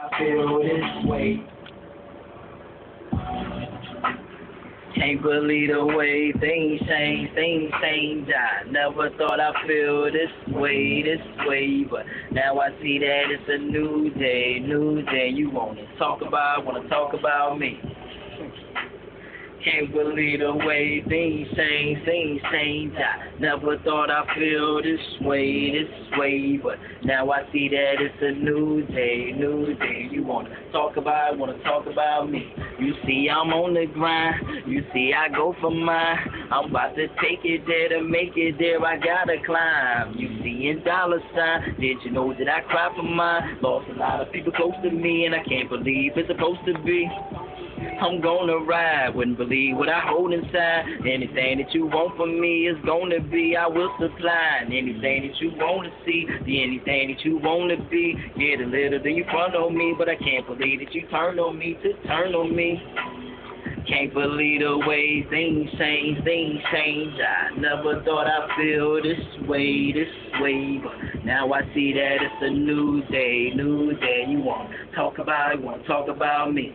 I feel this way. Can't believe the way things change, things change. I never thought I'd feel this way, this way, but now I see that it's a new day, new day. You wanna talk about, wanna talk about me. Can't believe the way things change, things change. I never thought I'd feel this way, this way, but now I see that it's a new day, new day. You wanna talk about, wanna talk about me. You see, I'm on the grind. You see, I go for mine. I'm about to take it there to make it there. I gotta climb. You see, in dollar sign. Did you know that I cry for mine? Lost a lot of people close to me, and I can't believe it's supposed to be. I'm gonna ride, wouldn't believe what I hold inside. Anything that you want from me is gonna be, I will supply. And anything that you wanna see, the anything that you wanna be. Get a little than you front on me, but I can't believe that you turned on me to turn on me. Can't believe the way things change, things change. I never thought I'd feel this way, this way, but now I see that it's a new day, new day. You wanna talk about, you wanna talk about me.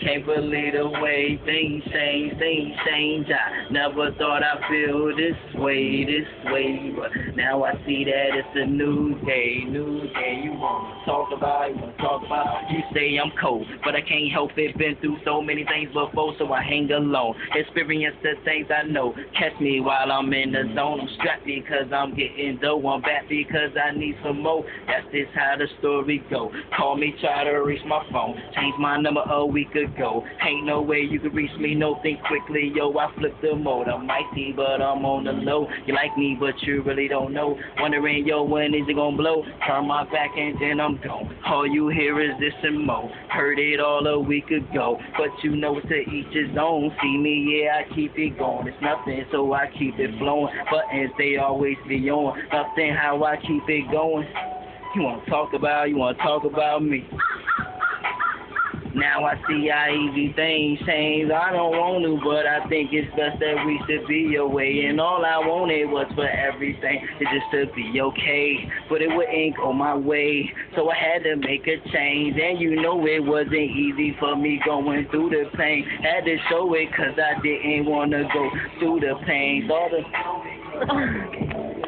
Can't believe the way things change, things change. I never thought I'd feel this way, this way, but now I see that it's a new day, new day. You wanna talk about, you wanna talk about. You say I'm cold, but I can't help it. Been through so many things before, so I hang alone. Experience the things I know. Catch me while I'm in the zone. I'm strapped because I'm getting dough. I'm back because I need some more. That's just how the story go. Call me, try to reach my phone. Change my number a week ago go. Ain't no way you can reach me, no think quickly, yo. I flip the mode. I'm mighty, but I'm on the low. You like me, but you really don't know. Wondering, yo, when is it gonna blow? Turn my back and then I'm gone. All you hear is this and more. Heard it all a week ago, but you know it's to each his own. See me, yeah, I keep it going. It's nothing, so I keep it flowing. Buttons, they always be on. Nothing, how I keep it going. You wanna talk about, you wanna talk about me. Now I see how easy things change. I don't want to, but I think it's best that we should be away. And all I wanted was for everything to just to be okay. But it wouldn't go my way, so I had to make a change. And you know it wasn't easy for me going through the pain. Had to show it cause I didn't want to go through the pain. All the